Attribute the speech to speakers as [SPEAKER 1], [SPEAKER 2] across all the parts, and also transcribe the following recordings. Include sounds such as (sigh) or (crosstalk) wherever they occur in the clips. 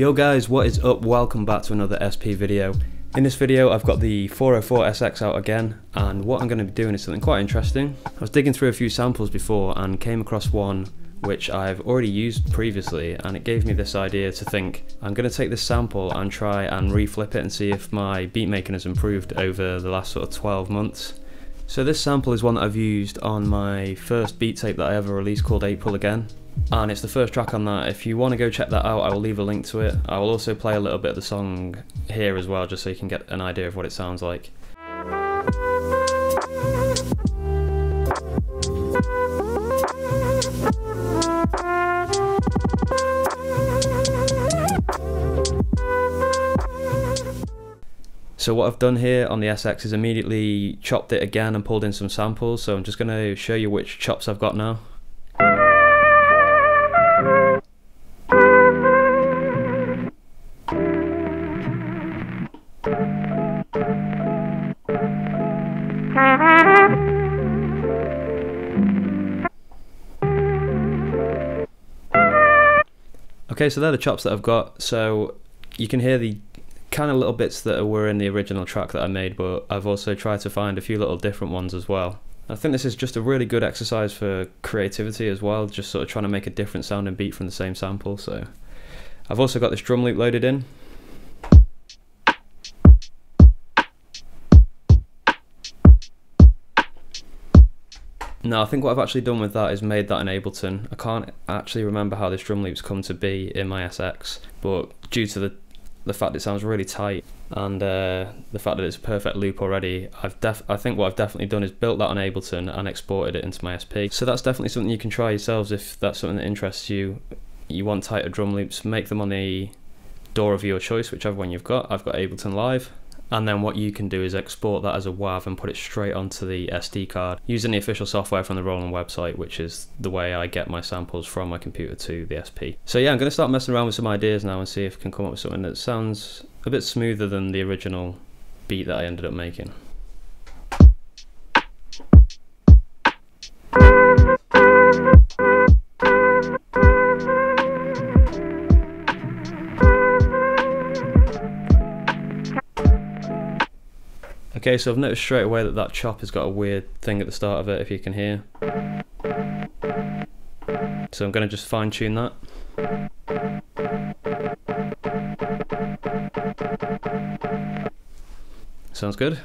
[SPEAKER 1] Yo guys, what is up? Welcome back to another SP video. In this video I've got the 404SX out again and what I'm going to be doing is something quite interesting. I was digging through a few samples before and came across one which I've already used previously and it gave me this idea to think I'm going to take this sample and try and reflip it and see if my beat making has improved over the last sort of 12 months. So this sample is one that I've used on my first beat tape that I ever released called April Again and it's the first track on that. If you want to go check that out, I will leave a link to it. I will also play a little bit of the song here as well, just so you can get an idea of what it sounds like. So what I've done here on the SX is immediately chopped it again and pulled in some samples. So I'm just going to show you which chops I've got now. Okay, so they're the chops that I've got. So you can hear the kind of little bits that were in the original track that I made, but I've also tried to find a few little different ones as well. I think this is just a really good exercise for creativity as well, just sort of trying to make a different sounding beat from the same sample. So I've also got this drum loop loaded in. No, I think what I've actually done with that is made that in Ableton. I can't actually remember how this drum loop's come to be in my SX, but due to the the fact it sounds really tight and uh, the fact that it's a perfect loop already, I've def I think what I've definitely done is built that on Ableton and exported it into my SP. So that's definitely something you can try yourselves if that's something that interests you. You want tighter drum loops, make them on the DAW of your choice, whichever one you've got. I've got Ableton Live and then what you can do is export that as a WAV and put it straight onto the SD card using the official software from the Roland website, which is the way I get my samples from my computer to the SP. So yeah, I'm going to start messing around with some ideas now and see if I can come up with something that sounds a bit smoother than the original beat that I ended up making. Okay, so I've noticed straight away that that chop has got a weird thing at the start of it, if you can hear. So I'm going to just fine tune that. Sounds good.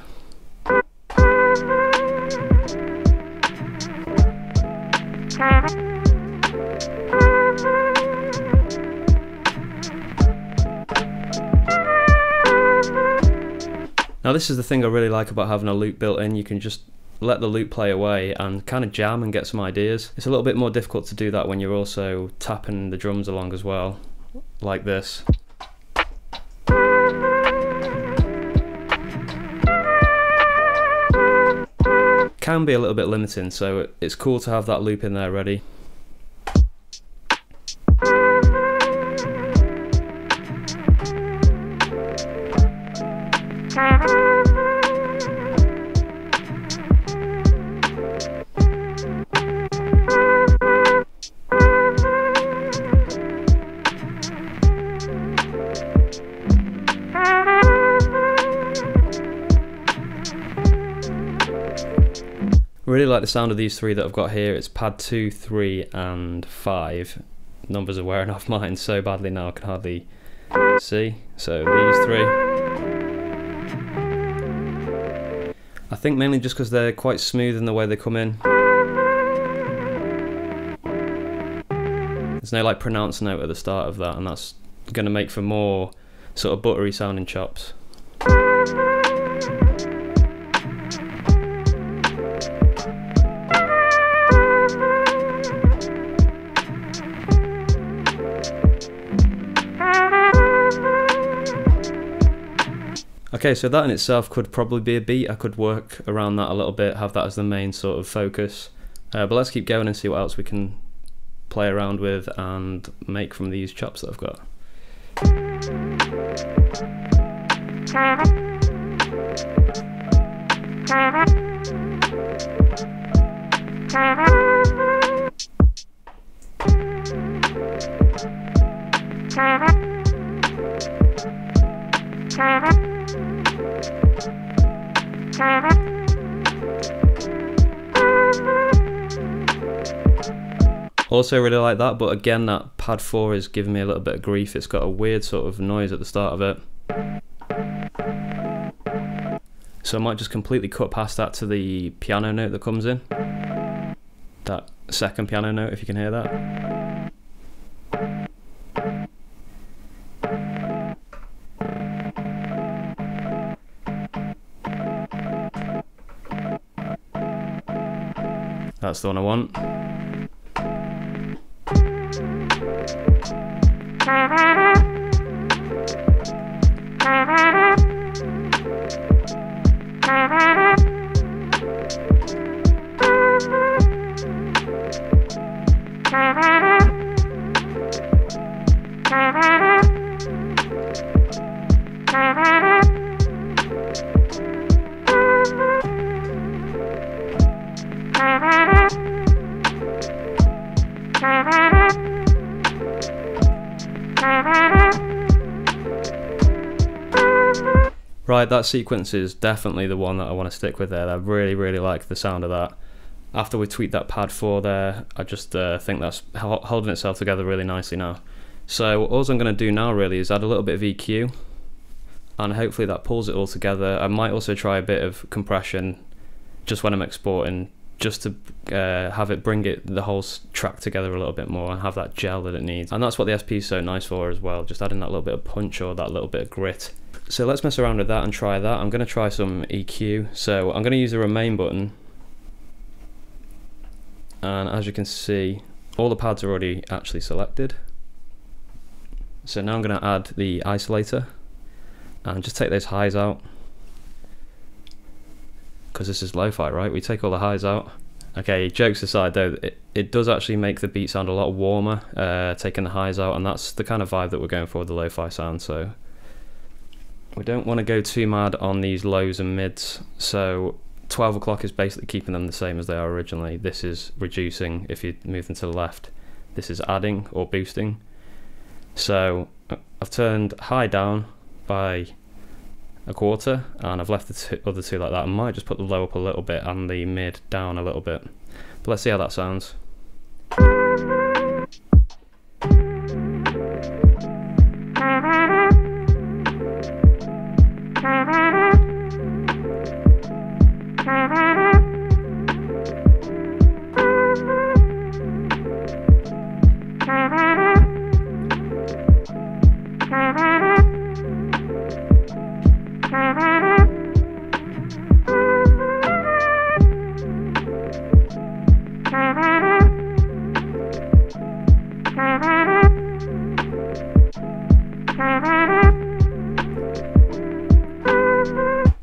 [SPEAKER 1] This is the thing I really like about having a loop built in, you can just let the loop play away and kind of jam and get some ideas. It's a little bit more difficult to do that when you're also tapping the drums along as well, like this. Can be a little bit limiting, so it's cool to have that loop in there ready. Really like the sound of these three that I've got here. It's pad 2, 3 and 5. Numbers are wearing (laughs) off mine so badly now I can hardly see. So these three. I think mainly just because they're quite smooth in the way they come in. There's no like pronounced note at the start of that and that's going to make for more sort of buttery sounding chops. Okay, so that in itself could probably be a beat. I could work around that a little bit, have that as the main sort of focus. Uh, but let's keep going and see what else we can play around with and make from these chops that I've got. (laughs) Also really like that, but again that pad 4 is giving me a little bit of grief. It's got a weird sort of noise at the start of it. So I might just completely cut past that to the piano note that comes in. That second piano note, if you can hear that. That's the one I want. Right, that sequence is definitely the one that I want to stick with there. I really, really like the sound of that. After we tweaked that pad 4 there, I just uh, think that's holding itself together really nicely now. So all I'm going to do now really is add a little bit of EQ and hopefully that pulls it all together. I might also try a bit of compression just when I'm exporting just to uh, have it bring it the whole track together a little bit more and have that gel that it needs. And that's what the SP is so nice for as well, just adding that little bit of punch or that little bit of grit. So let's mess around with that and try that. I'm going to try some EQ. So I'm going to use the remain button. And as you can see, all the pads are already actually selected. So now I'm going to add the isolator and just take those highs out. Because this is lo-fi, right? We take all the highs out. Okay, jokes aside though, it, it does actually make the beat sound a lot warmer, uh, taking the highs out, and that's the kind of vibe that we're going for with the lo-fi sound, so we don't want to go too mad on these lows and mids. So 12 o'clock is basically keeping them the same as they are originally. This is reducing if you move them to the left. This is adding or boosting. So uh, I've turned high down by a quarter and I've left the two, other two like that. I might just put the low up a little bit and the mid down a little bit. But let's see how that sounds.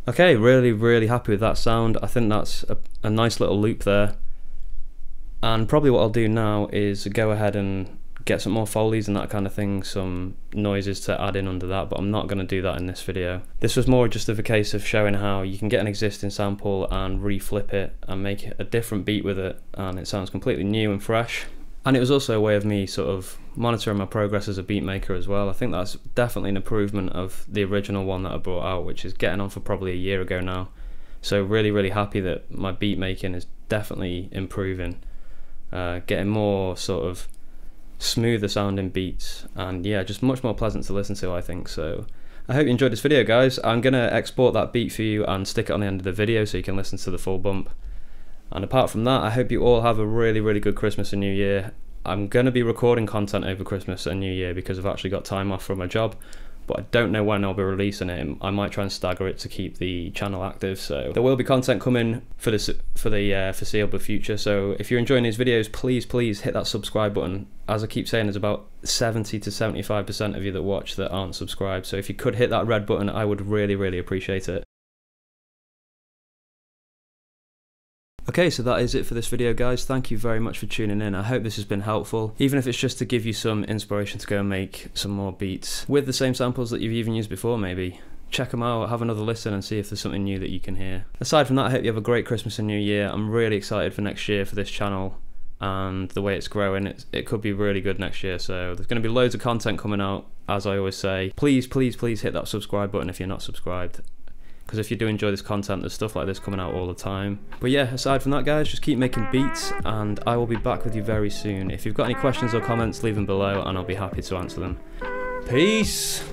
[SPEAKER 1] Okay, really, really happy with that sound. I think that's a, a nice little loop there. And probably what I'll do now is go ahead and get some more Foleys and that kind of thing, some noises to add in under that, but I'm not going to do that in this video. This was more just of a case of showing how you can get an existing sample and reflip it and make a different beat with it, and it sounds completely new and fresh. And it was also a way of me sort of monitoring my progress as a beat maker as well. I think that's definitely an improvement of the original one that I brought out, which is getting on for probably a year ago now. So really, really happy that my beat making is definitely improving, uh, getting more sort of smoother sounding beats, and yeah, just much more pleasant to listen to. I think so. I hope you enjoyed this video, guys. I'm gonna export that beat for you and stick it on the end of the video so you can listen to the full bump. And apart from that, I hope you all have a really, really good Christmas and New Year. I'm going to be recording content over Christmas and New Year because I've actually got time off from my job, but I don't know when I'll be releasing it. I might try and stagger it to keep the channel active. So there will be content coming for this for the uh, foreseeable future. So if you're enjoying these videos, please, please hit that subscribe button. As I keep saying, there's about 70 to 75% of you that watch that aren't subscribed. So if you could hit that red button, I would really, really appreciate it. Okay, so that is it for this video guys. Thank you very much for tuning in. I hope this has been helpful, even if it's just to give you some inspiration to go and make some more beats with the same samples that you've even used before maybe. Check them out, have another listen and see if there's something new that you can hear. Aside from that, I hope you have a great Christmas and New Year. I'm really excited for next year for this channel and the way it's growing. It, it could be really good next year, so there's going to be loads of content coming out, as I always say. Please, please, please hit that subscribe button if you're not subscribed because if you do enjoy this content, there's stuff like this coming out all the time. But yeah, aside from that, guys, just keep making beats, and I will be back with you very soon. If you've got any questions or comments, leave them below, and I'll be happy to answer them. Peace.